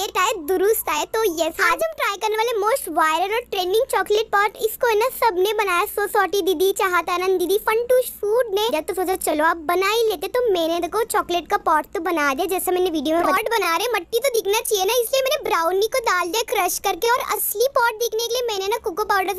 आए, दुरुस्त आए तो यस आज हम ट्राई करने वाले मोस्ट वायरल और ट्रेंडिंग चॉकलेट पॉट इसको है ना सबने बनाया सो सोटी दीदी, चाहत आनंद दीदी, फंटू फ़ूड ने। जब तो सोचा, चलो आप बना ही लेते तो मैंने देखो चॉकलेट का पॉट तो बना दिया, जैसे मैंने वीडियो में पॉट बना रहे, मट्टी तो दिखना चाहिए ना, इसलिए मैंने ब्राउनी को डाल दिया क्रश करके, और असली पॉट दिखने के लिए मैंने ना कोको पाउडर